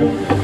ਹੋ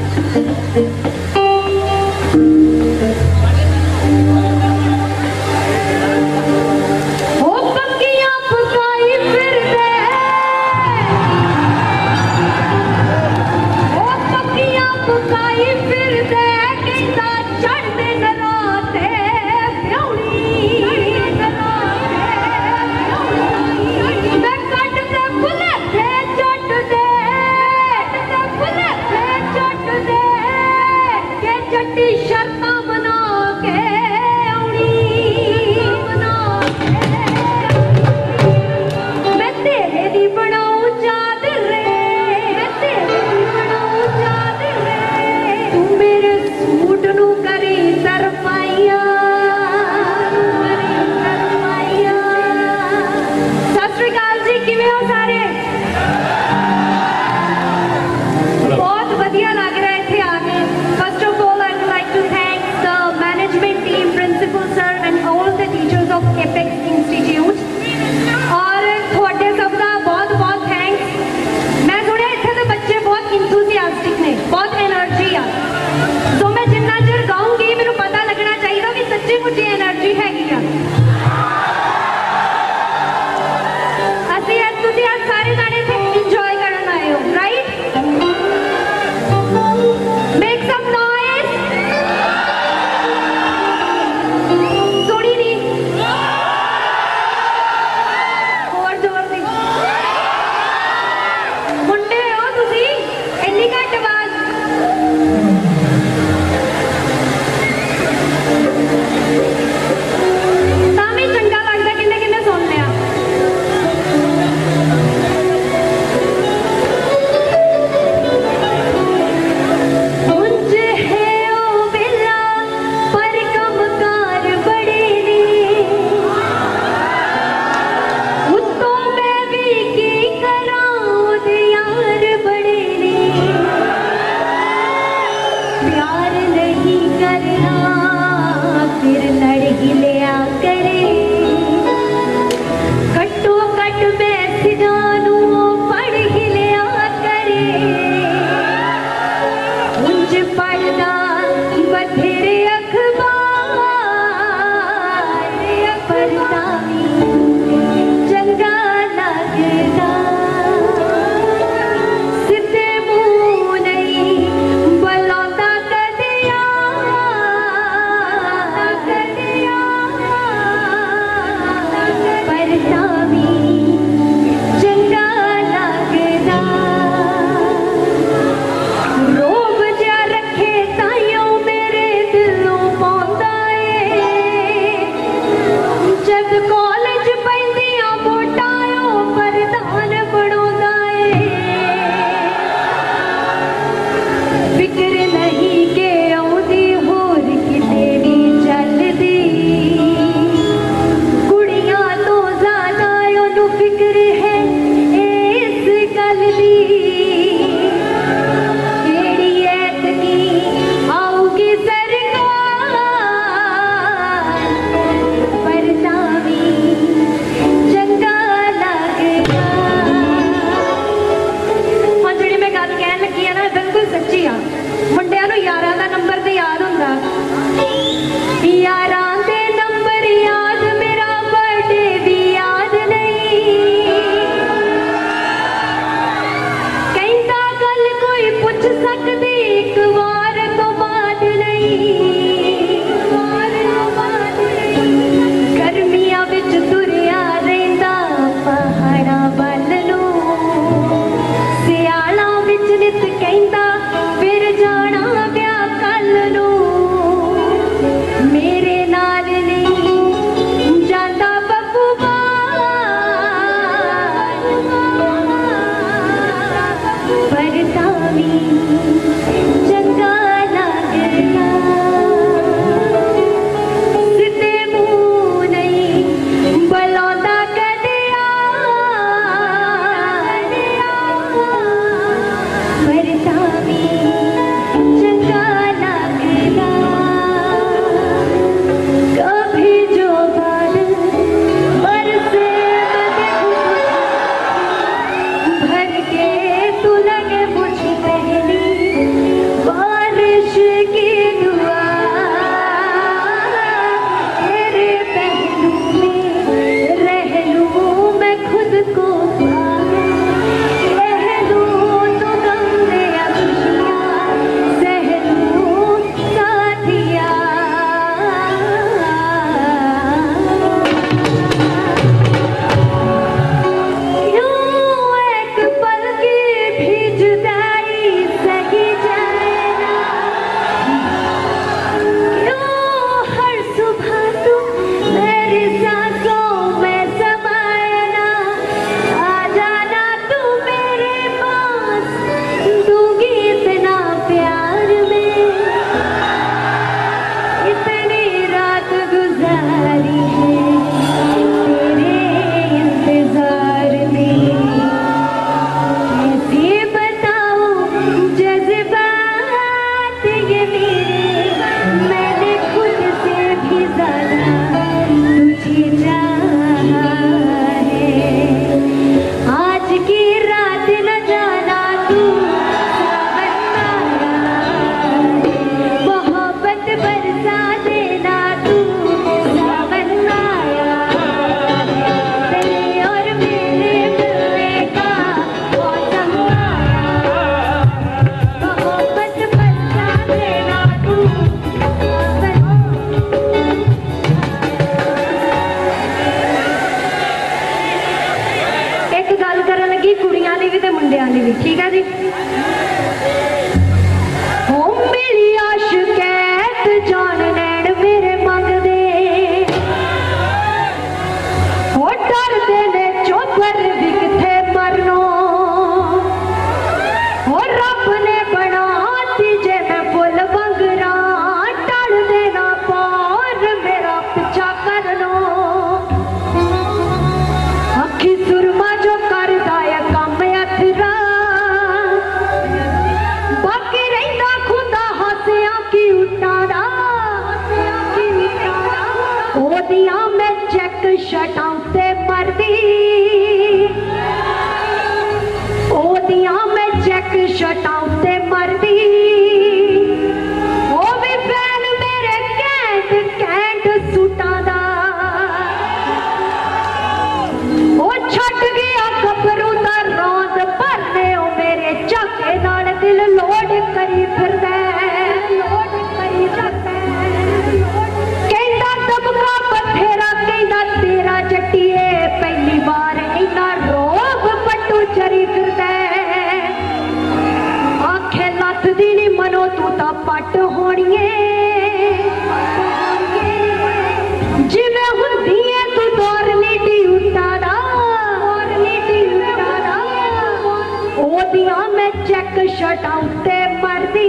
ਚੈੱਕ ਉੱਤੇ ਮਰਦੀ।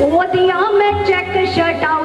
ਉਹਦੀਆਂ ਮੈਂ ਚੈੱਕ ਸ਼ਟਾਂ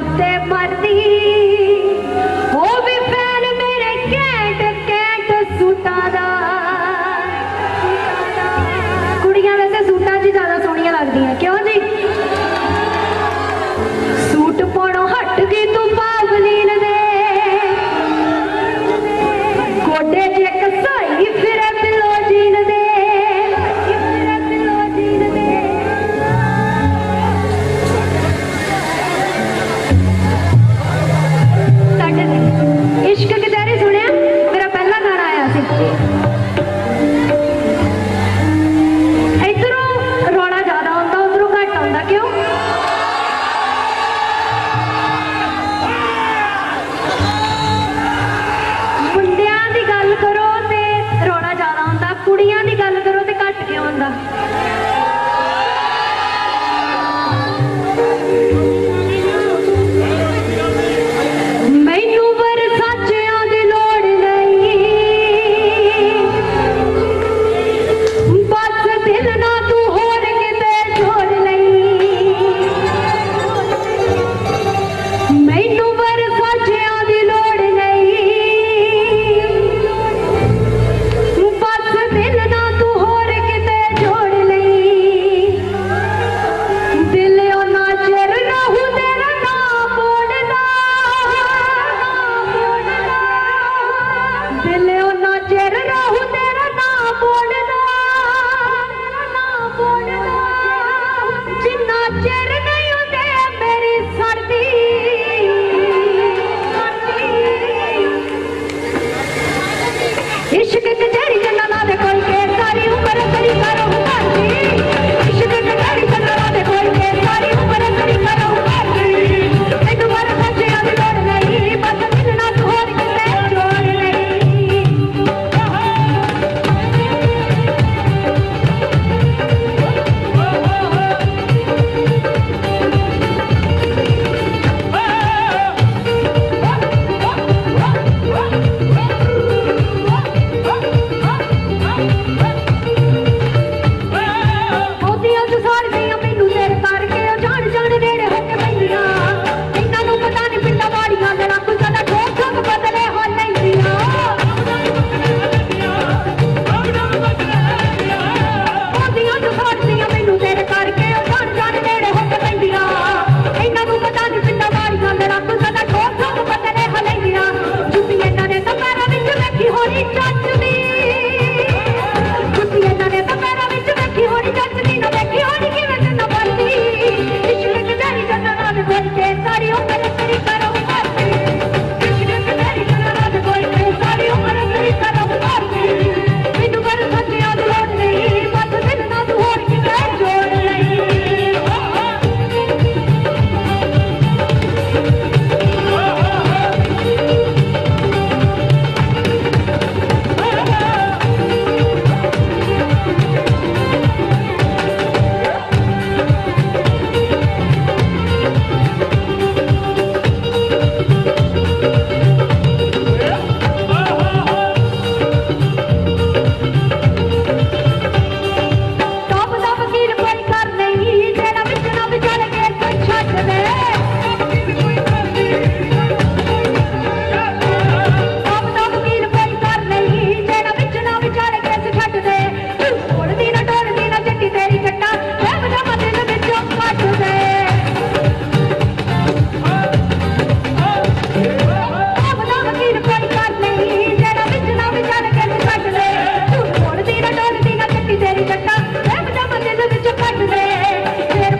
ser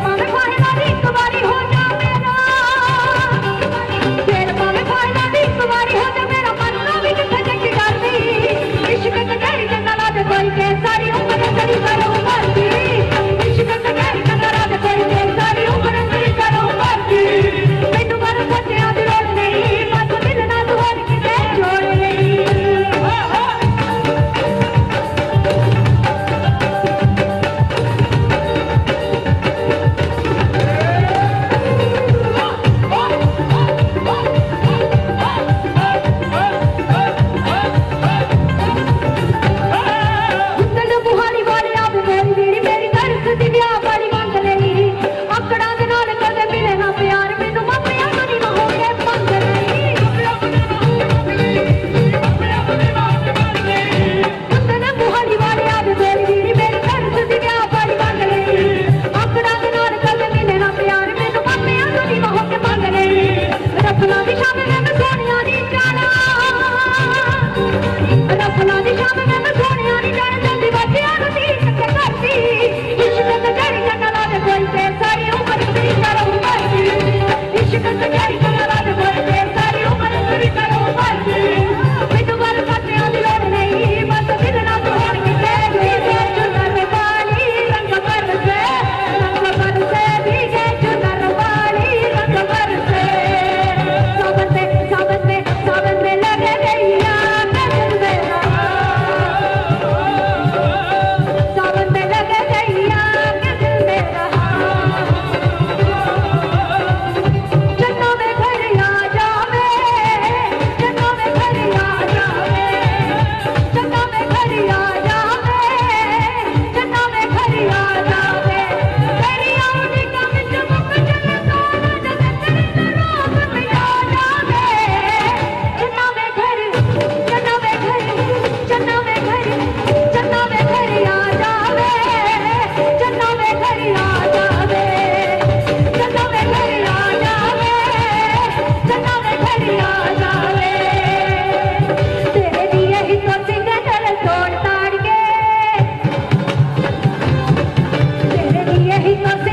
ਦੀ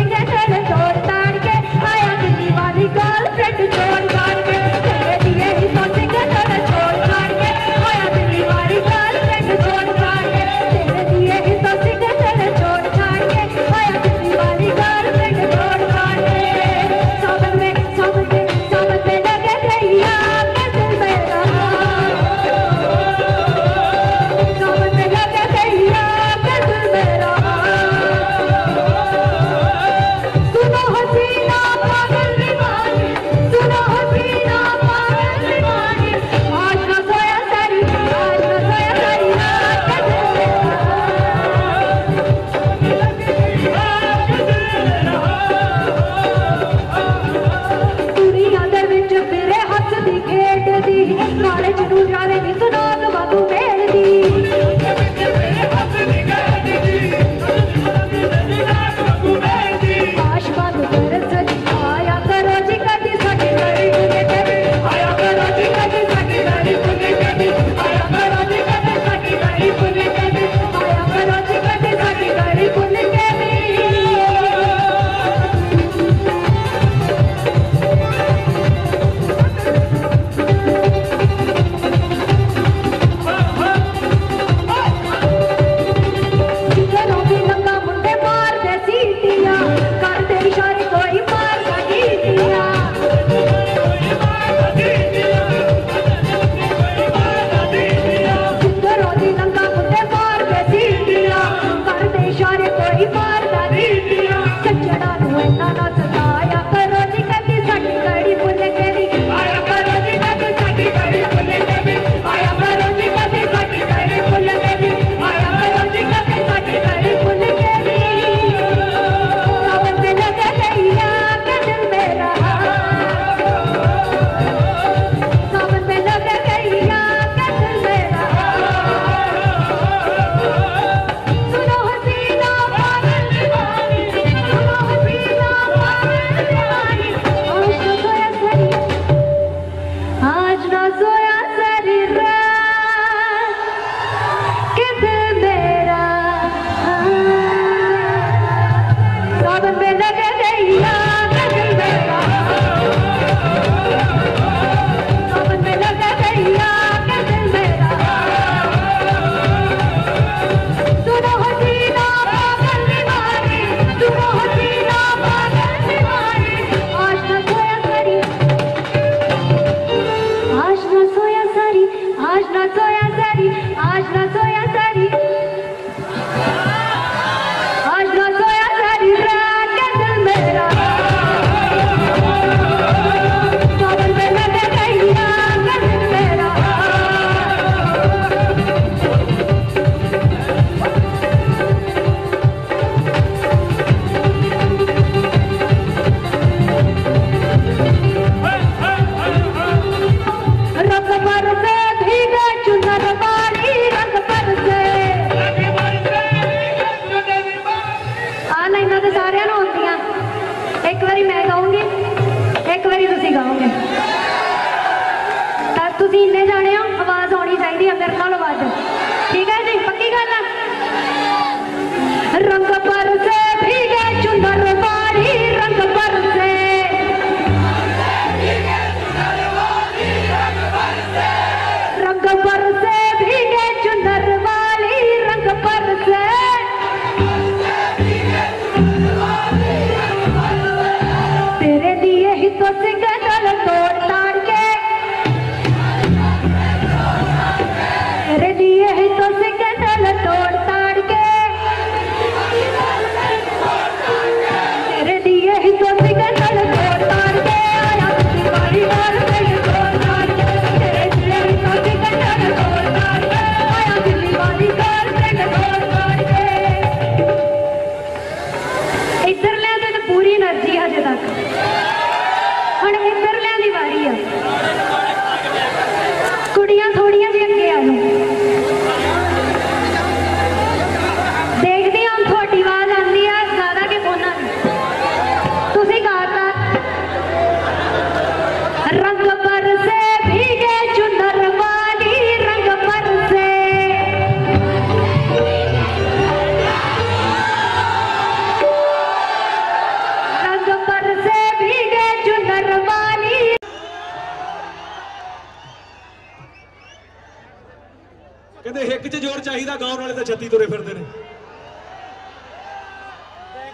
ਕਹਿੰਦੇ ਹਿੱਕ 'ਚ ਜ਼ੋਰ ਚਾਹੀਦਾ, ਗਾਉਣ ਵਾਲੇ ਤਾਂ ਛੱਤੀ ਤੁਰੇ ਫਿਰਦੇ ਨੇ।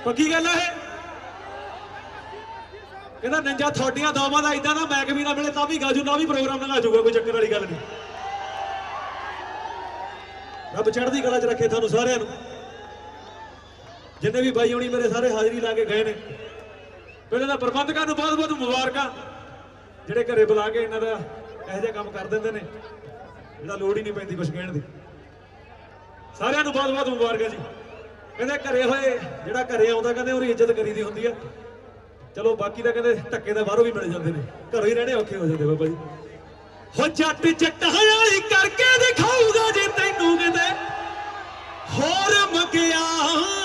ਪੱਕੀ ਗੱਲ ਹੈ ਕਹਿੰਦਾ, ਨੰਜਾ ਥੋਡੀਆਂ ਦੋਵਾਂ ਦਾ ਇਦਾਂ ਨਾ ਮੈਕ ਵੀ ਨਾ ਮਿਲੇ, ਤਾਂ ਵੀ ਗਾਜੂ, ਨਾ ਵੀ ਪ੍ਰੋਗਰਾਮ ਨਾ ਜਾਊਗਾ, ਕੋਈ ਚੱਕਰ ਵਾਲੀ ਗੱਲ ਨਹੀਂ। ਰੱਬ ਚੜ੍ਹਦੀ ਕਲਾ 'ਚ ਰੱਖੇ ਤੁਹਾਨੂੰ ਸਾਰਿਆਂ ਨੂੰ। ਜਿੰਨੇ ਵੀ ਬਾਈ ਹੋਣੀ ਮੇਰੇ ਸਾਰੇ ਹਾਜ਼ਰੀ ਲਾ ਕੇ ਗਏ ਨੇ। ਪਹਿਲਾਂ ਤਾਂ ਪ੍ਰਬੰਧਕਾਂ ਨੂੰ ਬਹੁਤ ਬਹੁਤ ਮੁਬਾਰਕਾਂ, ਜਿਹੜੇ ਘਰੇ ਬੁਲਾ ਕੇ ਇਹਨਾਂ ਦਾ ਇਹੋ ਜਿਹਾ ਕੰਮ ਕਰ ਦਿੰਦੇ ਨੇ। ਜਿਹੜਾ ਲੋੜ ਹੀ ਨਹੀਂ ਪੈਂਦੀ ਕੁਝ ਕਹਿਣ ਦੀ। ਸਾਰਿਆਂ ਨੂੰ ਬਹੁਤ ਬਹੁਤ ਮੁਬਾਰਕਾਂ ਜੀ। ਕਹਿੰਦੇ ਘਰੇ ਹੋਏ, ਜਿਹੜਾ ਘਰੇ ਆਉਂਦਾ ਕਹਿੰਦੇ ਉਹਦੀ ਇੱਜ਼ਤ ਕਰੀਦੀ ਹੁੰਦੀ ਆ। ਚਲੋ ਬਾਕੀ ਤਾਂ ਕਹਿੰਦੇ ਧੱਕੇ ਦਾ ਬਾਹਰੋਂ ਵੀ ਮਿਲ ਜਾਂਦੇ ਨੇ। ਘਰੋਂ ਹੀ ਰਹਿਣੇ ਔਖੇ ਹੋ ਜਾਂਦੇ ਬਾਬਾ ਜੀ। ਹੋ ਜੱਟ ਜੱਟਾਂ ਵਾਲੀ ਕਰਕੇ ਦਿਖਾਊਗਾ ਜੇ ਤੈਨੂੰ ਕਿਤੇ ਹੋਰ ਮੰਗਿਆ।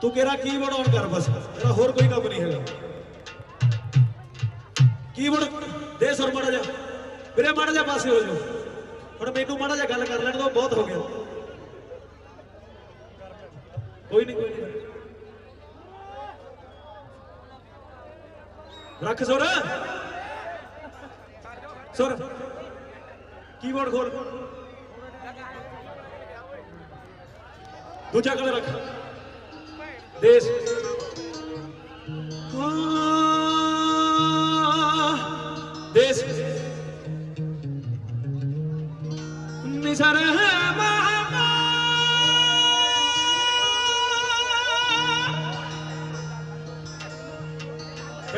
ਤੂੰ ਕਿਹੜਾ ਕੀਬੋਰਡ ਆਨ ਕਰ ਬਸ, ਤੇਰਾ ਹੋਰ ਕੋਈ ਕੰਮ ਨਹੀਂ ਹੈਗਾ। ਕੀਬੋਰਡ ਦੇ ਸੁਰ ਮਾੜਾ ਜਾ ਵੀਰੇ ਮਾੜਾ ਜਾ ਪਾਸੇ ਹੋ ਜਾ ਹੁਣ ਮੈਨੂੰ ਮਾੜਾ ਜਾ ਗੱਲ ਕਰ ਲੈਣ ਦੋ ਬਹੁਤ ਹੋ ਗਿਆ। ਕੋਈ ਨਹੀਂ ਕੋਈ ਨਹੀਂ ਰੱਖ ਸੁਰ ਸੁਰ ਕੀਬੋਰਡ ਖੋਲ ਦੂਜਾ ਕਲਰ ਰੱਖ ਦੇਸ਼ ਦੇਸ਼ ਨਿਸਰ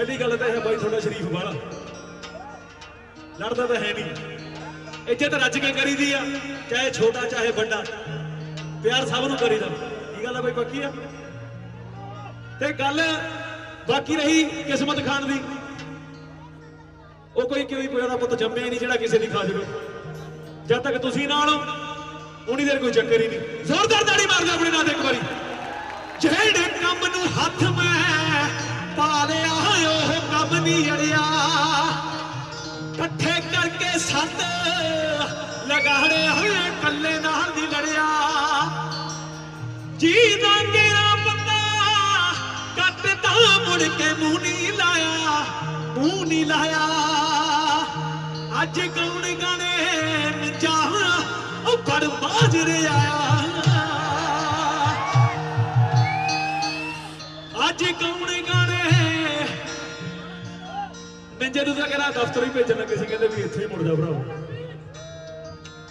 ਪਹਿਲੀ ਗੱਲ ਤਾਂ ਇਹ ਹੈ ਬਾਈ ਤੁਹਾਡਾ ਸ਼ਰੀਫ ਬਾਲਾ ਲੜਦਾ ਤਾਂ ਹੈ ਨਹੀਂ। ਇੱਥੇ ਰੱਜ ਕੇ ਕਰੀਦੀ ਆ, ਚਾਹੇ ਛੋਟਾ, ਚਾਹੇ ਵੱਡਾ। ਪਿਆਰ ਸਭ ਨੂੰ ਕਰੀਦਾ। ਕੀ ਗੱਲ ਆ ਬਾਈ, ਪੱਕੀ ਆ? ਤੇ ਗੱਲ ਬਾਕੀ ਰਹੀ ਕਿਸਮਤ ਖਾਨ ਦੀ। ਉਹ ਕੋਈ ਕੋਈ ਪਿਓ ਦਾ ਪੁੱਤ ਜੰਮਿਆ ਹੀ ਨਹੀਂ, ਜਿਹੜਾ ਕਿਸੇ ਦੀ ਖਾ ਜਾਵੇ ਜਦ ਤੱਕ ਤੁਸੀਂ ਨਾਲ ਹੋ ਉਨੀ ਦੇਰ ਕੋਈ ਚੱਕਰ ਹੀ ਨਹੀਂ। ਜ਼ੋਰਦਾਰ ਤਾੜੀ ਮਾਰ ਆਪਣੇ ਨਾਲ ਇੱਕ ਵਾਰੀ। ਜਿਹੜੇ ਕੰਮ ਨੂੰ ਹੱਥ ਮੈਂ ਪਾ ਉਹ ਕੰਮ ਨਹੀਂ ਅੜਿਆ। ਇਕੱਠੇ ਕਰਕੇ ਸੰਦ ਲਗਾੜੇ ਹੋਏ ਕੱਲੇ ਨਾਲ ਦੀ ਲੜਿਆ। ਜੀ ਦਾ ਤੇਰਾ ਬੰਦਾ ਕੱਟ ਤਾਂ ਮੁੜ ਕੇ ਮੂੰਹ ਨਹੀਂ ਲਾਇਆ, ਮੂੰਹ ਨਹੀਂ ਲਾਇਆ। ਅੱਜ ਕੌਣ ਗਾਣੇ ਨਚਾਹ ਉਹ ਬੜ ਬਾਜਰੇ ਆਇਆ। ਅੱਜ ਕੌਣ ਗਾਣੇ ਮੈਂ ਜਦੋਂ ਕਹਿੰਦਾ ਦਫ਼ਤਰ ਹੀ ਭੇਜਣ ਲੱਗੇ ਸੀ, ਕਹਿੰਦੇ ਵੀ ਇੱਥੇ ਹੀ ਮੁੜ ਜਾ ਭਰਾਓ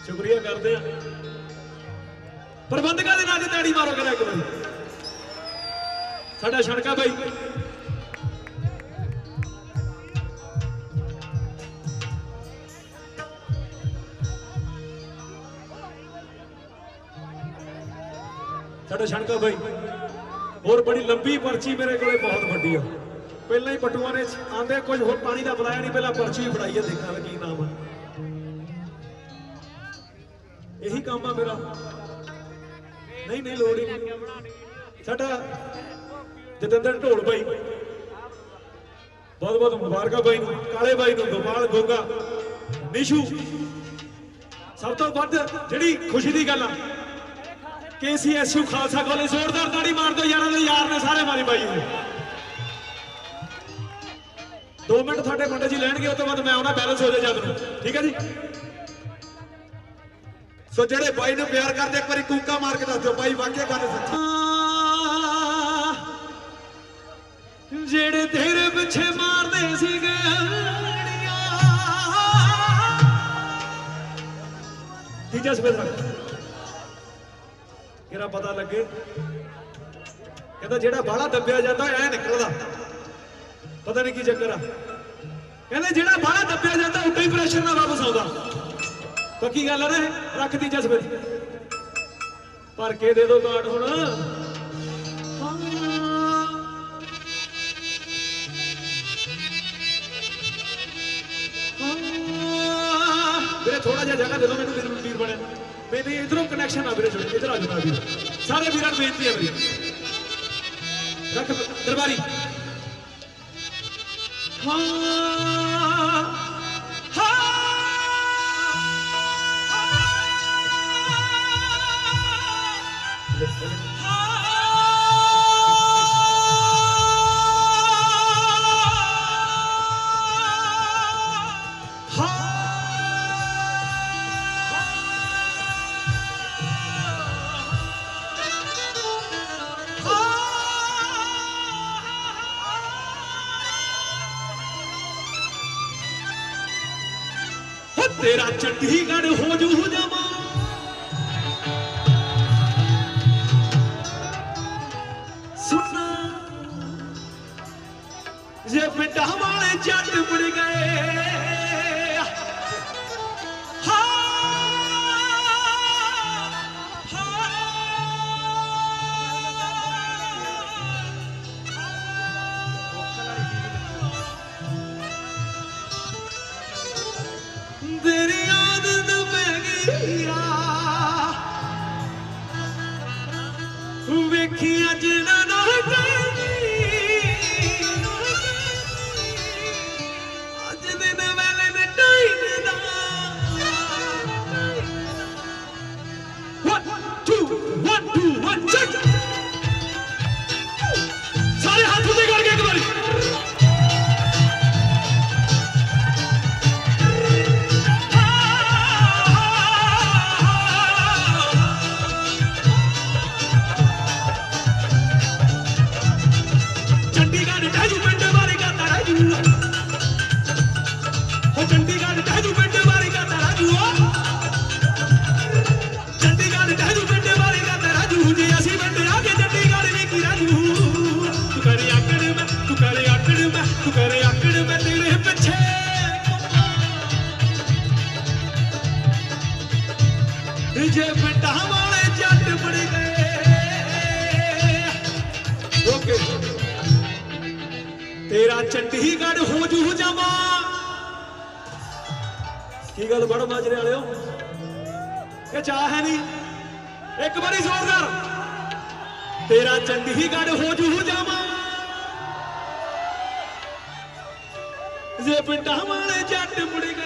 ਸ਼ੁਕਰੀਆ ਕਰਦੇ ਆ। ਪ੍ਰਬੰਧਕਾਂ ਦੇ ਨਾਂ ਦੀ ਤਾੜੀ ਮਾਰੋ ਕਰਾ। ਇੱਕ ਵਾਰੀ ਸਾਡਾ ਛਣਕਾ ਬਾਈ। ਸਾਡਾ ਛਣਕਾ ਬਾਈ। ਹੋਰ ਬੜੀ ਲੰਬੀ ਪਰਚੀ ਮੇਰੇ ਕੋਲੇ ਬਹੁਤ ਵੱਡੀ ਆ। ਪਹਿਲਾਂ ਹੀ ਪਟੂਆਂ ਨੇ ਆਂਦੇ ਕੁਝ ਹੋਰ ਪਾਣੀ ਦਾ ਬੁਲਾਇਆ ਨਹੀਂ, ਪਹਿਲਾਂ ਪਰਚੀ ਫੜਾਈ ਆ, ਦੇਖਾਂ ਕੀ ਨਾਮ ਆ। ਇਹੀ ਕੰਮ ਆ ਮੇਰਾ। ਨਹੀਂ ਨਹੀਂ, ਲੋੜ ਹੀ ਸਾਡਾ ਜਤਿੰਦਰ ਢੋਲ ਬਾਈ। ਬਹੁਤ ਬਹੁਤ ਮੁਬਾਰਕਾਂ ਬਾਈ ਨੂੰ, ਕਾਲੇ ਬਾਈ ਨੂੰ, ਗੋਪਾਲ, ਗੋਗਾ, ਨਿਸ਼ੂ। ਸਭ ਤੋਂ ਵੱਧ ਜਿਹੜੀ ਖੁਸ਼ੀ ਦੀ ਗੱਲ ਆ, ਕੇਸੀਐਸਯੂ ਖਾਲਸਾ ਕਾਲਜ ਜ਼ੋਰਦਾਰ ਤਾੜੀ ਮਾਰ ਦਿਓ ਯਾਰਾਂ ਦੇ ਯਾਰ ਨੇ ਸਾਰੇ ਮਾਰੀ ਬਾਈ ਨੂੰ। 2 ਮਿੰਟ ਤੁਹਾਡੇ ਮੁੰਡੇ ਜੀ ਲੈਣਗੇ ਉਸ ਤੋਂ ਬਾਅਦ ਮੈਂ ਆਉਣਾ ਬੈਲੈਂਸ ਹੋ ਜਾ ਜਦ ਨੂੰ। ਠੀਕ ਹੈ ਜੀ? ਸੋ ਜਿਹੜੇ ਬਾਈ ਨੂੰ ਪਿਆਰ ਕਰਦੇ ਇੱਕ ਵਾਰੀ ਕੂਕਾ ਮਾਰ ਕੇ ਦੱਸ ਦਿਓ ਬਾਈ ਵਾਕਿਆ ਗੱਲ ਸੱਚੀ। ਜਿਹੜੇ ਤੇਰੇ ਪਿੱਛੇ ਮਾਰਦੇ ਸੀਗੇ ਤੀਜਾ ਸਵੇਦ ਰੱਖ। ਕਿਹੜਾ ਪਤਾ ਲੱਗੇ? ਕਹਿੰਦਾ ਜਿਹੜਾ ਬਾਹਲਾ ਦੱਬਿਆ ਜਾਂਦਾ ਐ ਨਿਕਲਦਾ। ਪਤਾ ਨਹੀਂ ਕੀ ਚੱਕਰ ਆ। ਕਹਿੰਦੇ ਜਿਹੜਾ ਬਾਹਲਾ ਦੱਬਿਆ ਜਾਂਦਾ ਉੱਤੇ ਹੀ ਪ੍ਰੈਸ਼ਰ ਨਾਲ ਵਾਪਸ ਆਉਂਦਾ। ਪੱਕੀ ਗੱਲ ਆ ਨਾ ਇਹ? ਰੱਖ ਤੀਜਾ ਸਵੇਦ ਭਰ ਕੇ ਦੇ ਦੋ ਕਾਰਡ ਹੁਣ। ਹਾਂ ਵੀਰੇ ਥੋੜਾ ਜਿਹਾ ਜਗ੍ਹਾ ਦੇ ਦਿਓ, ਮੈਨੂੰ ਵੀਰ ਵੀਰ ਬਣਿਆ। ਮੇਰੇ ਇਧਰੋਂ ਕਨੈਕਸ਼ਨ ਆ ਵੀਰੇ ਜੁੜੇ ਇਧਰ ਆ ਜਾਣਾ ਵੀਰ ਸਾਰੇ ਵੀਰਾਂ ਨੂੰ ਬੇਨਤੀ ਹੈ ਵੀਰੇ। ਰੱਖ ਦਰਬਾਰੀ। ਹਾਂ ਤੇਰਾ ਚੰਡੀਗੜ੍ਹ ਹੋ ਜੂ ਜਾਵਾਂ। ਕੀ ਗੱਲ ਬੜ ਮਾਜਰੇ ਵਾਲਿਓ? ਕਿ ਚਾਹ ਹੈ ਨਹੀਂ। ਇੱਕ ਵਾਰੀ ਜ਼ੋਰਦਾਰ ਤੇਰਾ ਚੰਡੀਗੜ੍ਹ ਹੋ ਜੂ ਜਾਵਾਂ। ਜੇ ਪਿੰਡਾਂ ਵਾਲੇ ਜੱਟ ਮੁੜ ਗਏ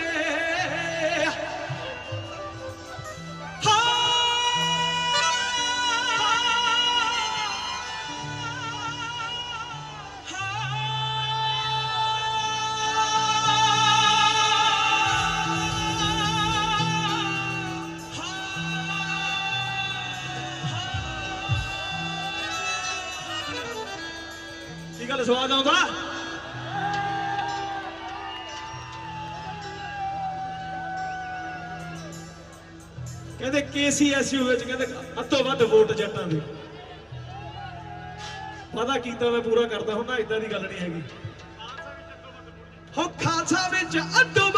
ਸਵਾਦ ਆਉਂਦਾ? ਕਹਿੰਦੇ ਕੇਸੀਐਸਯੂ ਵਿੱਚ ਕਹਿੰਦੇ ਅੱਤੋਂ ਵੱਧ ਵੋਟ ਜੱਟਾਂ ਦੀ। ਵਾਦਾ ਕੀਤਾ ਮੈਂ ਪੂਰਾ ਕਰਦਾ ਹੁੰਦਾ ਇਦਾਂ ਦੀ ਗੱਲ ਨਹੀਂ ਹੈਗੀ। ਹੋ ਖਾਲਸਾ ਵਿੱਚ ਅੱਡੋ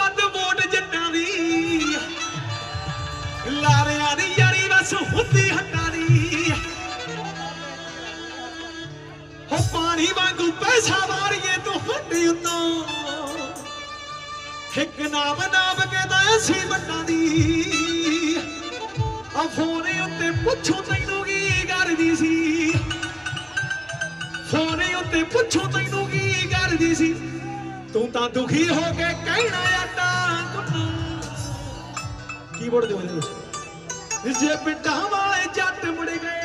ਹੋ ਵਾਂਗੂ ਪੈਸਾ ਵਾਰੀਏ ਤੁਹਾਡੇ ਉੱਤੋਂ। ਇੱਕ ਨਾਮ ਨਾਮ ਕਹਿੰਦਾ ਅਸੀਂ ਵੱਟਾਂ ਦੀ। ਆ ਫੋਨ ਉੱਤੇ ਪੁੱਛੋ ਤੈਨੂੰ ਕੀ ਕਰਦੀ ਸੀ। ਫੋਨ ਉੱਤੇ ਪੁੱਛੋ ਤੈਨੂੰ ਕੀ ਕਰਦੀ ਸੀ। ਤੂੰ ਤਾਂ ਦੁਖੀ ਹੋ ਕੇ ਕਹਿਣਾ ਆਟਾ ਗੁੰਨਾ ਕੀਬੋਰਡ ਦਿਓ ਵਿੱਚ ਜੇ ਪਿੰਡਾਂ ਵਾਲੇ ਜੱਟ ਮੁੜ ਗਏ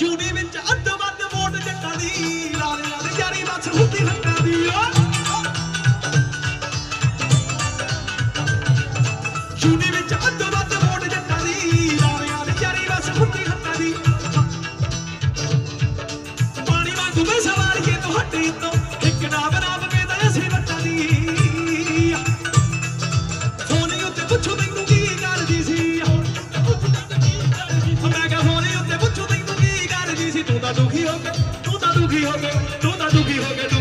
ਯੂਨੀ ਵਿੱਚ ਅੱਧ ਵੱਧ ਵੋਟ ਜੱਟਾਂ ਦੀ। ਲਾਲੇ ਲਾਲੇ ਯਾਰੀ ਬਸ ਹੁੰਦੀ ਹੱਟਾਂ ਦੀ ਓ। ਜੂਨੀ ਵਿੱਚ ਅੱਧ ਤੂੰ ਤਾਂ ਦੁਖੀ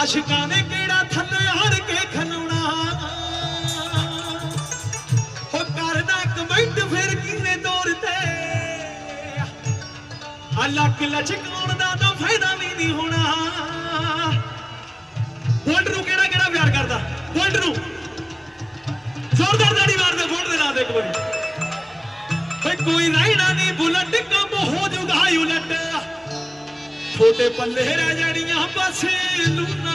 ਆਸ਼ਿਕਾਂ ਨੇ ਕਿਹੜਾ ਥੱਲੇ ਹੜ ਕੇ ਖਲੋਣਾ? ਹੋ ਕਰਨਾ ਕਮੈਂਟ ਫਿਰ ਕਿੰਨੇ ਦੌਰ ਤੇ ਆ ਲੱਕ ਲਚਕਾਉਣ ਦਾ ਨਾ ਫਾਇਦਾ ਵੀ ਨਹੀਂ ਹੋਣਾ। ਬੋਲਟ ਨੂੰ ਕਿਹੜਾ ਕਿਹੜਾ ਪਿਆਰ ਕਰਦਾ? ਬੋਲਟ ਨੂੰ। ਜ਼ੋਰਦਾਰ ਤਾੜੀ ਮਾਰਦੇ ਬੋਲਟ ਦੇ ਨਾਂ ਇੱਕ ਵਾਰੀ। ਕੋਈ ਰਹਿਣਾ ਨਹੀਂ, ਬੁਲਟ ਕੰਮ ਹੋ ਜੂਗਾ ਉਲਟ। ਛੋਟੇ ਪੱਲੇ ਰਹਿ ਜਾਣੀਆਂ ਬਸ ਲੂਨਾ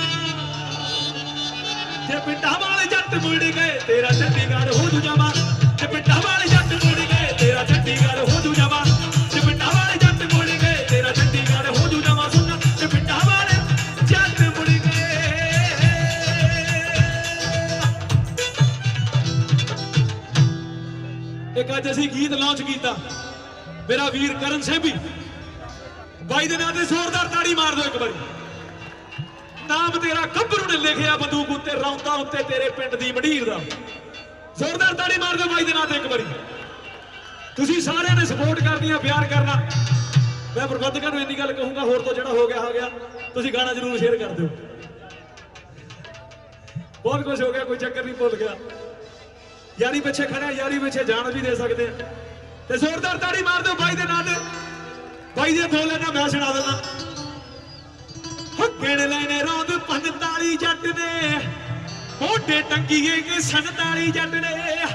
ਜੇ ਪਿੰਡਾਂ ਵਾਲੇ ਜੱਟ ਮੁੜ ਗਏ, ਤੇਰਾ ਚੰਡੀਗੜ੍ਹ ਹੋ ਜੂ ਜਾਵਾ ਜੇ ਪਿੰਡਾਂ ਵਾਲੇ ਜੱਟ ਮੁੜ ਗਏ, ਤੇਰਾ ਚੰਡੀਗੜ੍ਹ ਹੋ ਜੂ ਜਾਵਾ ਜੇ ਪਿੰਡਾਂ ਵਾਲੇ ਜੱਟ ਮੁੜ ਗਏ, ਤੇਰਾ ਚੰਡੀਗੜ੍ਹ ਹੋ ਜੂ ਜਾਵਾ ਸੁਣ, ਜੇ ਪਿੰਡਾਂ ਵਾਲੇ ਜੱਟ ਮੁੜ ਗਏ। ਇੱਕ ਅੱਜ ਅਸੀਂ ਗੀਤ ਲਾਂਚ ਕੀਤਾ। ਮੇਰਾ ਵੀਰ ਕਰਨ ਸੈਂਭੀ ਬਾਈ ਦੇ ਨਾਂ ਤੇ ਜ਼ੋਰਦਾਰ ਤਾੜੀ ਮਾਰ ਦਿਓ ਇੱਕ ਵਾਰੀ। ਨਾਮ ਤੇਰਾ ਗੱਭਰੂ ਨੇ ਲਿਖਿਆ, ਬੰਦੂਕ ਉੱਤੇ, ਰੌਂਦਾ ਉੱਤੇ, ਤੇਰੇ ਪਿੰਡ ਦੀ ਮਢੀਰ ਦਾ। ਜ਼ੋਰਦਾਰ ਤਾੜੀ ਮਾਰ ਦਿਓ ਬਾਈ ਦੇ ਨਾਂ ਤੇ ਇੱਕ ਵਾਰੀ। ਤੁਸੀਂ ਸਾਰਿਆਂ ਨੇ ਸਪੋਰਟ ਕਰਨੀ ਪਿਆਰ ਕਰਨਾ। ਮੈਂ ਪ੍ਰਬੰਧਕਾਂ ਨੂੰ ਇੰਨੀ ਗੱਲ ਕਹੂੰਗਾ, ਹੋਰ ਤੋਂ ਜਿਹੜਾ ਹੋ ਗਿਆ ਹੋ ਗਿਆ। ਤੁਸੀਂ ਗਾਣਾ ਜ਼ਰੂਰ ਸ਼ੇਅਰ ਕਰ ਦਿਓ। ਬਹੁਤ ਕੁਝ ਹੋ ਗਿਆ, ਕੋਈ ਚੱਕਰ ਨਹੀਂ, ਭੁੱਲ ਗਿਆ। ਯਾਰੀ ਪਿੱਛੇ ਖੜਿਆ ਯਾਰੀ ਪਿੱਛੇ ਜਾਣ ਵੀ ਦੇ ਸਕਦੇ ਆ। ਤੇ ਜ਼ੋਰਦਾਰ ਤਾੜੀ ਮਾਰ ਦਿਓ ਬਾਈ ਦੇ ਨਾਂ ਤੇ। ਬਾਈ ਦੇ ਬੋਲੇ ਨਾ ਮੈਂ ਸੁਣਾ ਦਿੰਦਾ। ਹੱਕਣ ਲੈਨੇ ਰੋਦ 45 ਜੱਟ ਨੇ। ਮੋਢੇ ਟੰਗੀਏ ਕਿ 47 ਜੱਟ ਨੇ।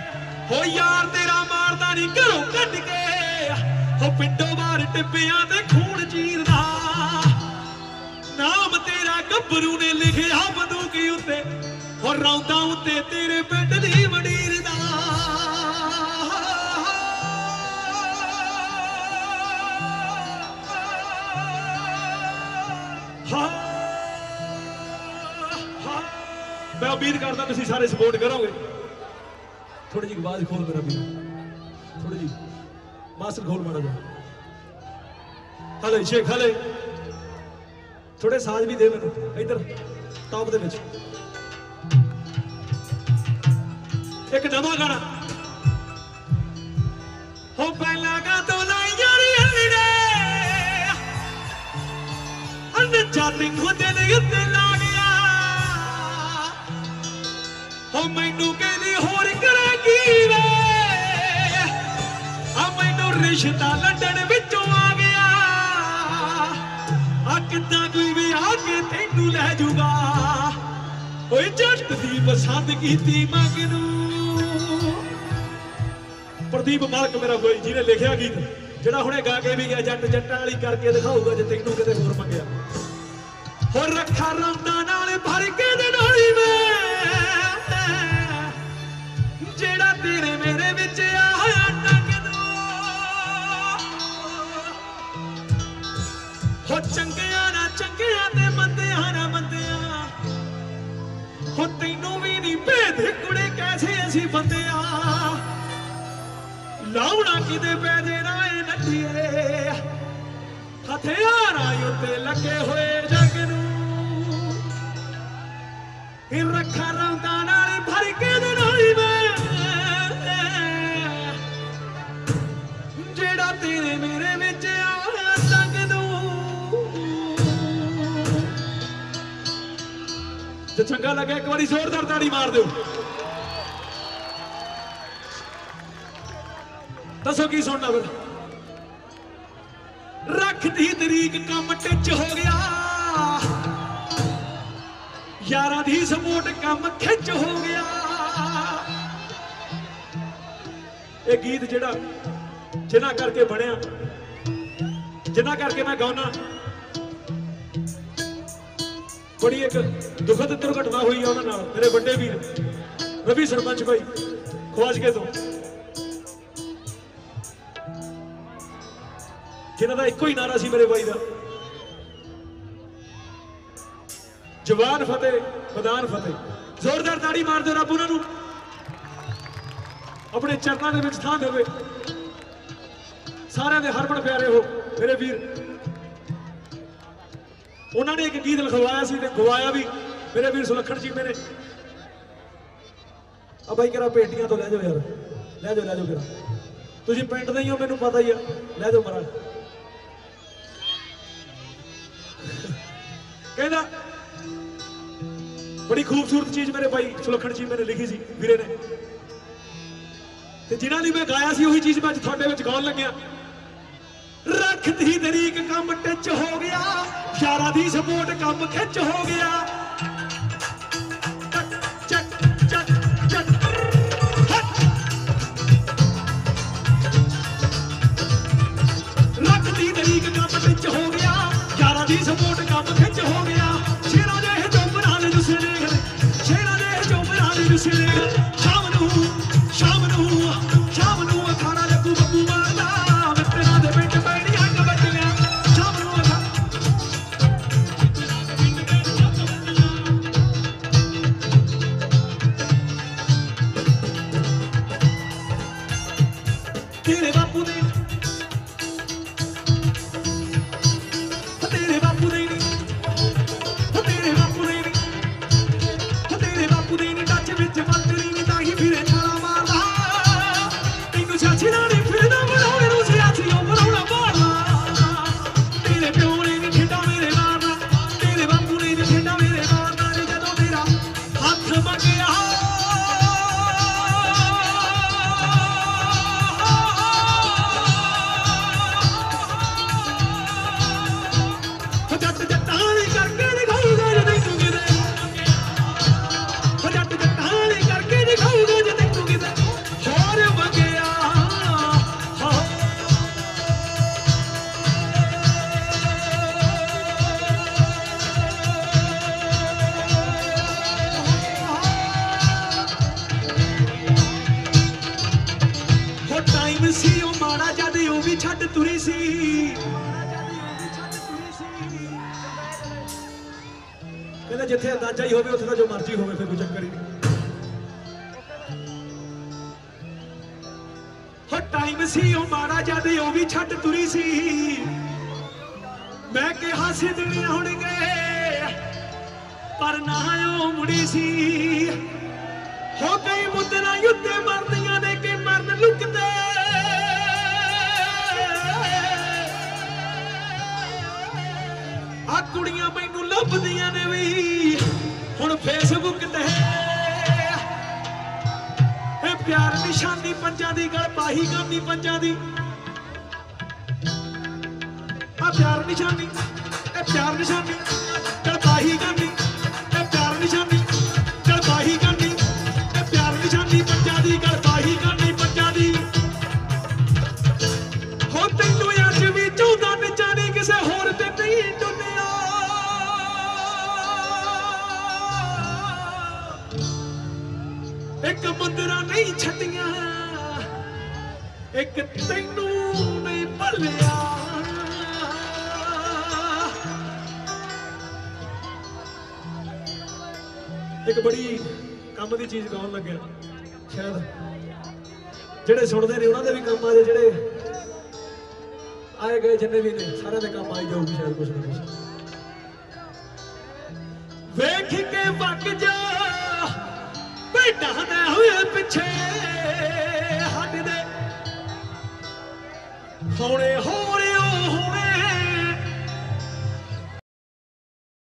ਹੋ ਯਾਰ ਤੇਰਾ ਮਾਰਦਾ ਨਹੀਂ ਘਰੋਂ ਕੱਢ ਕੇ। ਹੋ ਪਿੰਡੋਂ ਬਾਹਰ ਟਿੱਬਿਆਂ ਤੇ ਖੂਨ ਚੀਰਦਾ। ਨਾਮ ਤੇਰਾ ਗੱਭਰੂ ਨੇ ਲਿਖਿਆ ਬੰਦੂਕੀ ਉੱਤੇ। ਹੋ ਰੌਂਦਾ ਉੱਤੇ ਤੇਰੇ ਪਿੰਡ ਦੀ ਵਡੀਰ ਮੈਂ ਉਮੀਦ ਕਰਦਾ ਤੁਸੀਂ ਸਾਰੇ ਸਪੋਰਟ ਕਰੋਗੇ। ਥੋੜੀ ਜਿਹੀ ਆਵਾਜ਼ ਖੋਲ ਮੇਰਾ ਵੀਰ। ਥੋੜੀ ਜਿਹੀ। ਮਾਸਟਰ ਖੋਲ ਮਾੜਾ ਜਿਹਾ। ਹਲੇ ਸ਼ੇਖ ਹਲੇ ਥੋੜੇ ਸਾਜ਼ ਵੀ ਦੇ ਮੈਨੂੰ। ਇੱਧਰ ਟੌਪ ਦੇ ਵਿੱਚ। ਇੱਕ ਨਵਾਂ ਗਾਣਾ ਹੋ ਪਹਿਲਾਂ ਕਾ ਤੋਂ ਲਾਈ ਯਾਰੀ ਹਲੜੇ ਅੰਨ ਚਾਤੀ ਖੁਦੇ ਦੇ ਉੱਤੇ ਲਾ ਗਿਆ ਮੈਨੂੰ ਕਹਿੰਦੀ, ਹੋਰ ਕਰੇਗੀ ਵੇ? ਆ ਮੈਨੂੰ ਰਿਸ਼ਤਾ ਲੰਡਨ ਵਿੱਚੋਂ ਆ ਗਿਆ। ਆ ਕਿੱਦਾਂ ਕੋਈ ਵੀ ਆ ਕੇ ਤੈਨੂੰ ਲੈ ਜਾਊਗਾ ਓਏ ਜੱਟ ਦੀ ਪਸੰਦ ਕੀਤੀ ਮੰਗ ਪ੍ਰਦੀਪ ਮਾਲਕ ਮੇਰਾ ਕੋਈ ਜਿਹਨੇ ਲਿਖਿਆ ਗੀਤ, ਜਿਹੜਾ ਹੁਣੇ ਗਾ ਕੇ ਵੀ ਗਿਆ, ਜੱਟ ਜੱਟਾਂ ਵਾਲੀ ਕਰਕੇ ਦਿਖਾਊਗਾ ਜੇ ਤੈਨੂੰ ਕਿਤੇ ਹੋਰ ਮੰਗਿਆ। ਹੋਰ ਰੱਖਾ ਰੌਂਦਾ ਨਾਲ ਭਰ ਕੇ ਦੇ ਤੇਰੇ ਮੇਰੇ ਵਿੱਚ ਆਇਆ ਟੰਗ ਦੋ ਹੋ ਚੰਗਿਆਂ ਨਾ ਚੰਗਿਆਂ ਤੇ ਮੰਦਿਆਂ ਨਾ ਮੰਦਿਆਂ ਹੋ ਤੈਨੂੰ ਵੀ ਨਹੀਂ ਭੇਦ ਕੁੜੇ ਕੈਸੇ ਅਸੀਂ ਬੰਦਿਆਂ। ਲਾਉਣਾ ਕਿਤੇ ਪੈਦੇ ਨਾ ਇਹ ਨੱਠੀਏ। ਹਥਿਆਰਾਂ ਉੱਤੇ ਲੱਗੇ ਹੋਏ ਜੱਗ ਨੂੰ। ਇਹ ਰੱਖਾ ਰੌਂਦਾ ਨਾਲ ਭਰ ਕੇ ਦੇ ਨਾਲੀ ਮੈਂ। ਤੇਰੇ ਮੇਰੇ ਵਿੱਚ ਆਇਆ ਸੰਗ ਨੂੰ ਜੇ ਚੰਗਾ ਲੱਗਿਆ ਇੱਕ ਵਾਰੀ ਜ਼ੋਰਦਾਰ ਤਾੜੀ ਮਾਰ ਦਿਓ। ਦੱਸੋ ਕੀ ਸੁਣਨਾ ਫਿਰ? ਰੱਖਦੀ ਤਰੀਕ ਕੰਮ ਟਿੱਚ ਹੋ ਗਿਆ। ਯਾਰਾਂ ਦੀ ਸਪੋਰਟ ਕੰਮ ਖਿੱਚ ਹੋ ਗਿਆ। ਇਹ ਗੀਤ ਜਿਹੜਾ ਜਿਨ੍ਹਾਂ ਕਰਕੇ ਬਣਿਆ, ਜਿਨ੍ਹਾਂ ਕਰਕੇ ਮੈਂ ਗਾਉਣਾ ਬੜੀ ਇੱਕ ਦੁਖਦ ਦੁਰਘਟਨਾ ਹੋਈ ਆ ਉਹਨਾਂ ਨਾਲ, ਮੇਰੇ ਵੱਡੇ ਵੀਰ, ਰਵੀ ਸਰਪੰਚ ਭਾਈ ਖਵਾਜਗੇ ਤੋਂ। ਜਿਨ੍ਹਾਂ ਦਾ ਇੱਕੋ ਹੀ ਨਾਰਾ ਸੀ ਮੇਰੇ ਬਾਈ ਦਾ। ਜਵਾਨ ਫਤਿਹ, ਮੈਦਾਨ ਫਤਿਹ। ਜ਼ੋਰਦਾਰ ਤਾੜੀ ਮਾਰ ਦਿਓ ਰੱਬ ਉਹਨਾਂ ਨੂੰ। ਆਪਣੇ ਚਰਨਾਂ ਦੇ ਵਿੱਚ ਥਾਂ ਦੇਵੇ। ਸਾਰਿਆਂ ਦੇ ਹਰਮਨ ਪਿਆਰੇ ਹੋ, ਮੇਰੇ ਵੀਰ। ਉਹਨਾਂ ਨੇ ਇੱਕ ਗੀਤ ਲਿਖਵਾਇਆ ਸੀ ਤੇ ਗਵਾਇਆ ਵੀ, ਮੇਰੇ ਵੀਰ ਸੁਲੱਖਣ ਜੀ ਮੇਰੇ। ਆ ਬਾਈ ਕਰਾ ਪੇਟੀਆਂ ਤੋਂ ਲੈ ਜਾਓ ਯਾਰ, ਲੈ ਜਾਓ ਲੈ ਜਾਓ ਕਰਾ। ਤੁਸੀਂ ਪਿੰਡ ਦੇ ਹੀ ਹੋ, ਮੈਨੂੰ ਪਤਾ ਹੀ ਆ। ਲੈ ਜਾਓ ਮਰਾ ਕਹਿੰਦਾ, ਬੜੀ ਖੂਬਸੂਰਤ ਚੀਜ਼ ਮੇਰੇ ਭਾਈ ਸੁਲੱਖਣ ਜੀ ਮੇਰੇ ਲਿਖੀ ਸੀ, ਵੀਰੇ ਨੇ। ਤੇ ਜਿਨ੍ਹਾਂ ਲਈ ਮੈਂ ਗਾਇਆ ਸੀ, ਉਹੀ ਚੀਜ਼ ਮੈਂ ਅੱਜ ਤੁਹਾਡੇ ਵਿੱਚ ਗਾਉਣ ਲੱਗਿਆ। ਰੱਖ ਦੀ ਤਰੀਕ ਕੰਮ ਟਿੱਚ ਹੋ ਗਿਆ ਯਾਰਾਂ ਦੀ ਸਪੋਰਟ ਕੰਮ ਖਿੱਚ ਹੋ ਗਿਆ। ਰੱਖ ਦੀ ਚੱਕ ਤਰੀਕ ਕੰਮ ਟਿੱਚ ਹੋ ਗਿਆ ਯਾਰਾਂ ਦੀ ਸਪੋਰਟ ਕੰਮ ਖਿੱਚ ਹੋ ਗਿਆ। ਲੱਭਦੀਆਂ ਨੇ ਵੀ। ਹੁਣ ਫੇਸਬੁੱਕ ਤੇ ਇਹ ਪਿਆਰ ਨਿਸ਼ਾਨੀ ਪੰਜਾਂ ਦੀ, ਗਲ ਪਾਹੀ ਗਾਨੀ ਪੰਜਾਂ ਦੀ। ਆ ਪਿਆਰ ਨਿਸ਼ਾਨੀ, ਇਹ ਪਿਆਰ ਨਿਸ਼ਾਨੀ, ਗਲ ਪਾਹੀ ਗਾਨੀ ਇਹ ਪਿਆਰ ਨਿਸ਼ਾਨੀ। ਨਹੀਂ ਛੱਡੀਆਂ। ਇੱਕ ਤੈਨੂੰ ਨਹੀਂ ਭੱਲਿਆ। ਇੱਕ ਬੜੀ ਕੰਮ ਦੀ ਚੀਜ਼ ਗਾਉਣ ਲੱਗਿਆ। ਸ਼ਾਇਦ ਜਿਹੜੇ ਸੁਣਦੇ ਨੇ, ਉਹਨਾਂ ਦੇ ਵੀ ਕੰਮ ਆ ਜੇ, ਜਿਹੜੇ ਆਏ ਗਏ ਜਿੰਨੇ ਵੀ ਨੇ, ਸਾਰਿਆਂ ਦੇ ਕੰਮ ਆਈ ਜਾਊਗੀ ਸ਼ਾਇਦ ਕੁਝ ਨਾ ਕੁਝ ਵੇਖ ਕੇ ਵਗ ਜਾ। ਭੇਡਾਂ ਦੇ ਹੋਏ ਪਿੱਛੇ ਹੱਟ ਦੇ ਹੌਲੇ ਹੌਲੇ